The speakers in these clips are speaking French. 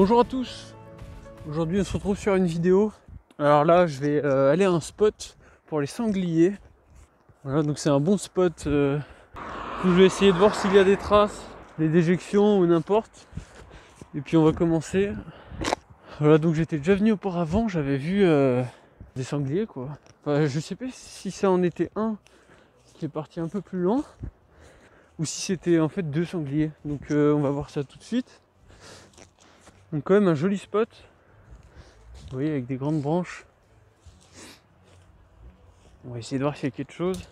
Bonjour à tous Aujourd'hui on se retrouve sur une vidéo. Alors là je vais euh, aller à un spot pour les sangliers. Voilà donc c'est un bon spot euh, où je vais essayer de voir s'il y a des traces, des déjections ou n'importe. Et puis on va commencer. Voilà donc j'étais déjà venu auparavant, j'avais vu euh, des sangliers quoi. Je sais pas si ça en était un qui est parti un peu plus loin ou si c'était en fait deux sangliers. Donc on va voir ça tout de suite. Donc quand même un joli spot. Vous voyez avec des grandes branches. On va essayer de voir s'il y a quelque chose.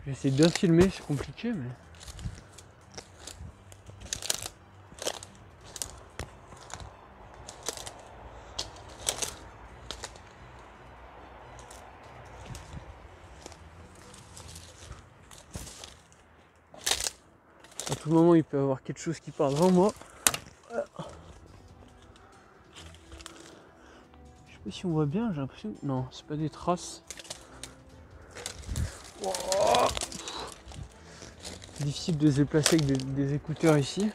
Je vais essayer de bien filmer, c'est compliqué mais. À tout moment il peut y avoir quelque chose qui part devant moi. Sais pas si on voit bien, j'ai l'impression. Non, c'est pas des traces. Difficile de se déplacer avec des, écouteurs ici.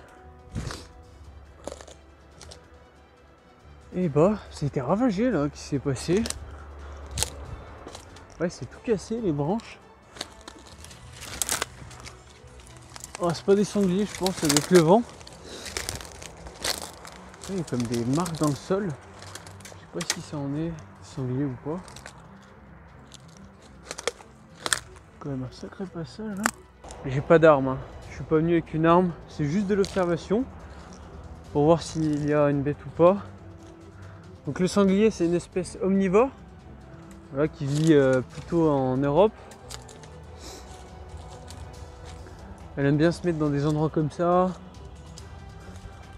Et bah, c'était ravagé là, qui s'est passé? Ouais, c'est tout cassé les branches. Oh, c'est pas des sangliers, je pense, avec le vent. Il y a comme des marques dans le sol sais pas si ça en est sanglier ou pas. Quand même un sacré passage. Hein. J'ai pas d'arme, hein. je suis pas venu avec une arme, c'est juste de l'observation pour voir s'il y a une bête ou pas. Donc le sanglier c'est une espèce omnivore voilà, qui vit euh, plutôt en Europe. Elle aime bien se mettre dans des endroits comme ça,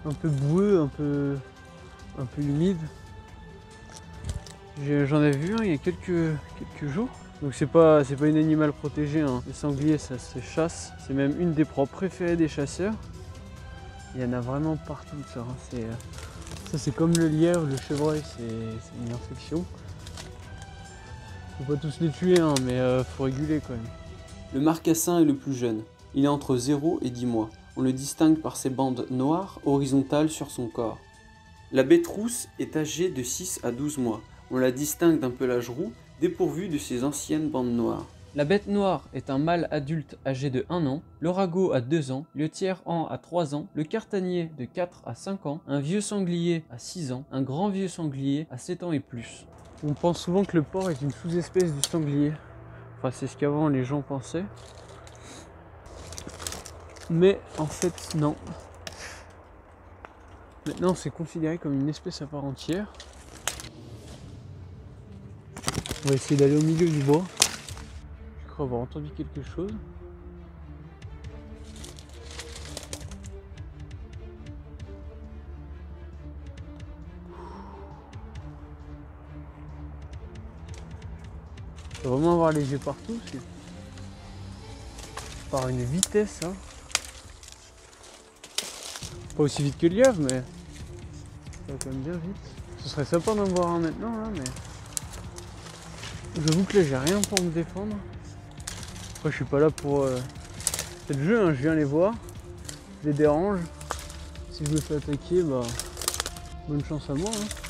un peu boueux, un peu, un peu humide. J'en ai vu il y a quelques, quelques jours. Donc c'est pas pas une animal protégé. Hein. Les sangliers ça se chasse. C'est même une des proies préférées des chasseurs. Il y en a vraiment partout ça. Hein. C'est, euh, ça c'est comme le lièvre, le chevreuil, c'est, une infection. Faut pas tous les tuer hein, mais euh, faut réguler quand même. Le marcassin est le plus jeune. Il est entre 0 et 10 mois. On le distingue par ses bandes noires horizontales sur son corps. La bête rousse est âgée de 6 à 12 mois on la distingue d'un pelage roux dépourvu de ses anciennes bandes noires. La bête noire est un mâle adulte âgé de 1 an, le ragot à 2 ans, le tiers-an à 3 ans, le cartanier de 4 à 5 ans, un vieux sanglier à 6 ans, un grand vieux sanglier à 7 ans et plus. On pense souvent que le porc est une sous-espèce du sanglier. Enfin, c'est ce qu'avant les gens pensaient. Mais en fait, non. Maintenant, c'est considéré comme une espèce à part entière. On va essayer d'aller au milieu du bois. Je crois avoir entendu quelque chose. Faut vraiment avoir les yeux partout. Par une vitesse. Hein. Pas aussi vite que le lièvre, mais ça va quand même bien vite. Ce serait sympa d'en voir un maintenant, là, mais. J'avoue que là j'ai rien pour me défendre. Après je suis pas là pour euh, le jeu, hein. je viens les voir, je les dérange. Si je me fais attaquer, bah bonne chance à moi. Hein.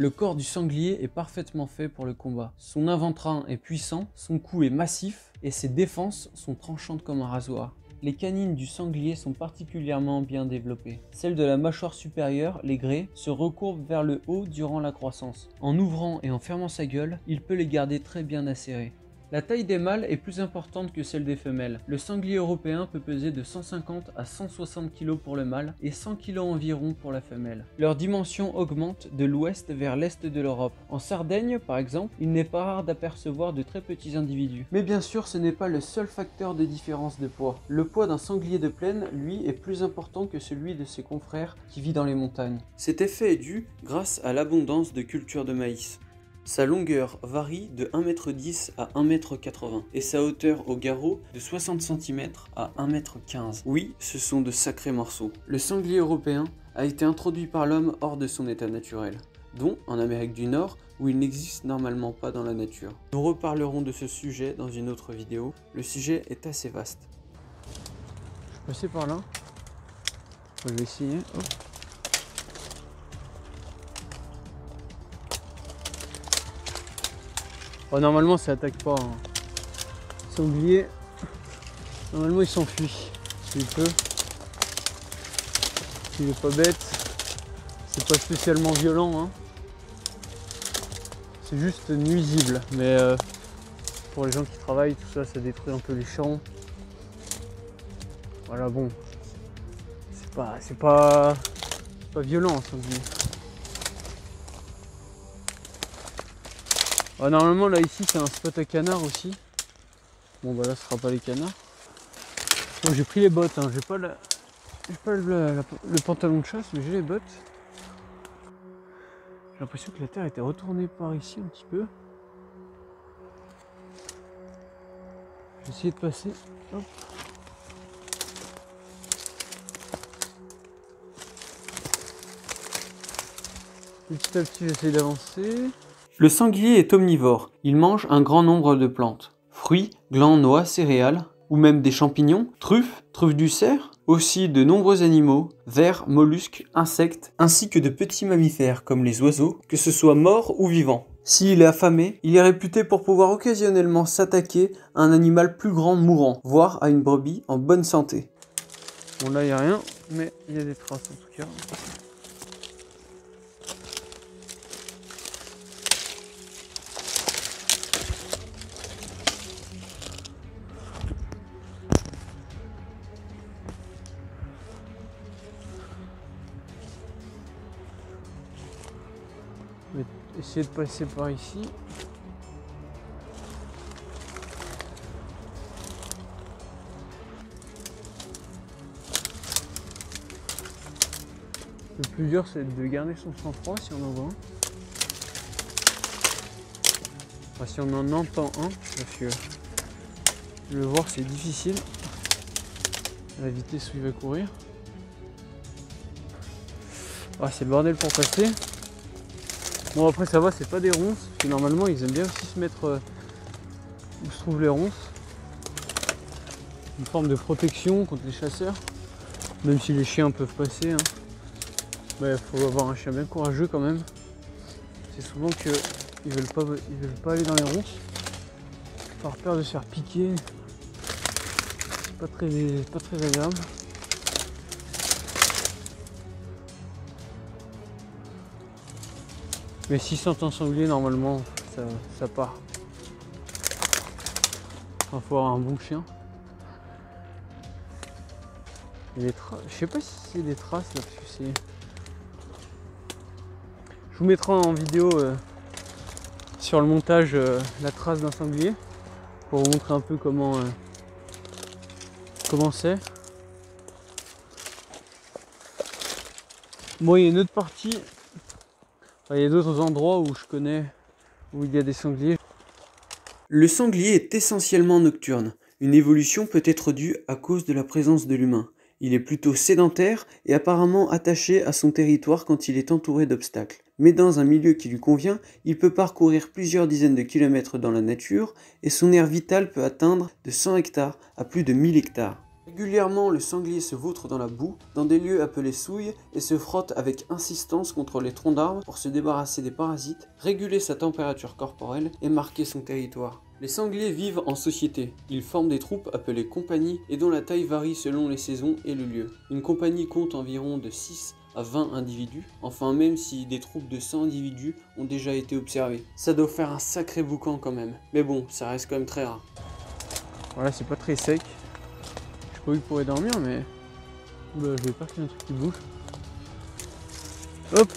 Le corps du sanglier est parfaitement fait pour le combat. Son avant-train est puissant, son cou est massif et ses défenses sont tranchantes comme un rasoir. Les canines du sanglier sont particulièrement bien développées. Celles de la mâchoire supérieure, les grès, se recourbent vers le haut durant la croissance. En ouvrant et en fermant sa gueule, il peut les garder très bien acérées. La taille des mâles est plus importante que celle des femelles. Le sanglier européen peut peser de 150 à 160 kg pour le mâle et 100 kg environ pour la femelle. Leur dimension augmente de l'ouest vers l'est de l'Europe. En Sardaigne, par exemple, il n'est pas rare d'apercevoir de très petits individus. Mais bien sûr, ce n'est pas le seul facteur de différence de poids. Le poids d'un sanglier de plaine, lui, est plus important que celui de ses confrères qui vit dans les montagnes. Cet effet est dû grâce à l'abondance de cultures de maïs. Sa longueur varie de 1m10 à 1m80 et sa hauteur au garrot de 60 cm à 1m15. Oui, ce sont de sacrés morceaux. Le sanglier européen a été introduit par l'homme hors de son état naturel. dont en Amérique du Nord où il n'existe normalement pas dans la nature. Nous reparlerons de ce sujet dans une autre vidéo, le sujet est assez vaste. Je vais passer par là. Je vais essayer. Oh, normalement ça attaque pas. Hein. Sanglier. Normalement il s'enfuit. S'il peut. S'il est pas bête. C'est pas spécialement violent. Hein. C'est juste nuisible. Mais euh, pour les gens qui travaillent, tout ça, ça détruit un peu les champs. Voilà bon. C'est pas. C'est pas. Pas violent un sanglier. Ah, normalement là ici c'est un spot à canard aussi. Bon bah là ce sera pas les canards. J'ai pris les bottes, hein. j'ai pas, le, pantalon de chasse mais j'ai les bottes. J'ai l'impression que la terre était retournée par ici un petit peu. Je vais essayer de passer. Petit à petit j'essaie d'avancer. Le sanglier est omnivore, il mange un grand nombre de plantes, fruits, glands, noix, céréales, ou même des champignons, truffes, truffes du cerf, aussi de nombreux animaux, vers, mollusques, insectes, ainsi que de petits mammifères comme les oiseaux, que ce soit morts ou vivants. S'il est affamé, il est réputé pour pouvoir occasionnellement s'attaquer à un animal plus grand mourant, voire à une brebis en bonne santé. Bon là il a rien, mais il y a des traces en tout cas. Essayer de passer par ici. Le plus dur c'est de garder son sang-froid si on en voit un. Si on en entend un, parce que le voir c'est difficile. La vitesse où il va courir. Ah, c'est le bordel pour passer. Bon après ça va, c'est pas des ronces, parce que normalement ils aiment bien aussi se mettre euh, où se trouvent les ronces. Une forme de protection contre les chasseurs. Même si les chiens peuvent passer. Hein. Il faut avoir un chien bien courageux quand même. C'est souvent qu'ils veulent pas ils veulent pas aller dans les ronces. Par peur de se faire piquer. C'est pas très, pas très agréable. Mais si sentent un sanglier, normalement, ça, part. Il faut avoir un bon chien. Je sais pas si c'est des traces là, parce que c'est. Je vous mettrai en vidéo euh, sur le montage euh, la trace d'un sanglier pour vous montrer un peu comment euh, comment c'est. Bon, il y a une autre partie il y a d'autres endroits où je connais où il y a des sangliers. Le sanglier est essentiellement nocturne. Une évolution peut être due à cause de la présence de l'humain. Il est plutôt sédentaire et apparemment attaché à son territoire quand il est entouré d'obstacles. Mais dans un milieu qui lui convient, il peut parcourir plusieurs dizaines de kilomètres dans la nature et son air vital peut atteindre de 100 hectares à plus de 1000 hectares. Régulièrement, le sanglier se vautre dans la boue, dans des lieux appelés souilles, et se frotte avec insistance contre les troncs d'arbres pour se débarrasser des parasites, réguler sa température corporelle et marquer son territoire. Les sangliers vivent en société. Ils forment des troupes appelées compagnies et dont la taille varie selon les saisons et le lieu. Une compagnie compte environ de 6 à 20 individus, enfin même si des troupes de 100 individus ont déjà été observées. Ça doit faire un sacré boucan quand même. Mais bon, ça reste quand même très rare. Voilà, c'est pas très sec. Il pourrait dormir, mais. Oula, je vais pas qu'il y ait un truc qui bouge. Hop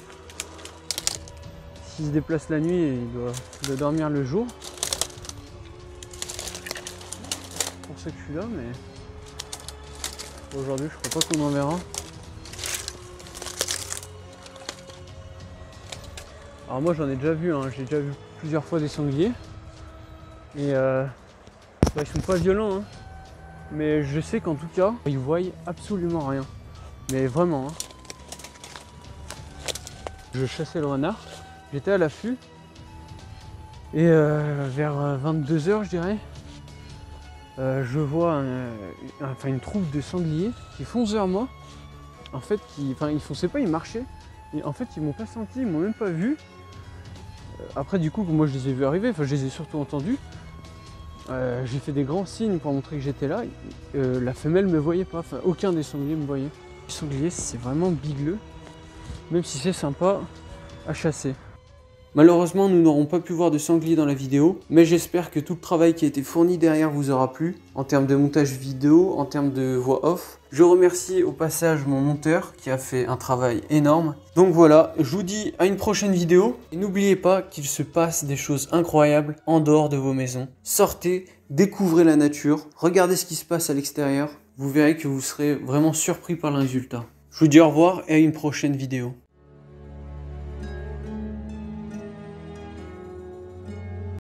S'il se déplace la nuit, il doit, doit dormir le jour. C'est pour ça que je suis là, mais. Aujourd'hui, je crois pas qu'on en verra. Alors moi j'en ai déjà vu, hein. j'ai déjà vu plusieurs fois des sangliers. Et euh, bah, ils sont pas violents. Hein. Mais je sais qu'en tout cas, ils voient absolument rien. Mais vraiment. Hein. Je chassais le renard j'étais à l'affût. Et euh, vers 22h, je dirais, euh, je vois un- une troupe de sangliers qui foncent vers moi. En fait, qui, enfin, ils fonçaient pas, ils marchaient. En fait, ils m'ont pas senti, ils m'ont même pas vu. Euh, Après, du coup, moi, je les ai vus arriver. Enfin, je les ai surtout entendus. Euh, j'ai fait des grands signes pour montrer que j'étais là. Euh, la femelle me voyait pas. Enfin, aucun des sangliers me voyait. Les sangliers, c'est vraiment bigleux. Même si c'est sympa à chasser. Malheureusement, nous n'aurons pas pu voir de sanglier dans la vidéo, mais j'espère que tout le travail qui a été fourni derrière vous aura plu, en termes de montage vidéo, en termes de voix off. Je remercie au passage mon monteur qui a fait un travail énorme. Donc voilà, je vous dis à une prochaine vidéo, et n'oubliez pas qu'il se passe des choses incroyables en dehors de vos maisons. Sortez, découvrez la nature, regardez ce qui se passe à l'extérieur, vous verrez que vous serez vraiment surpris par le résultat. Je vous dis au revoir et à une prochaine vidéo.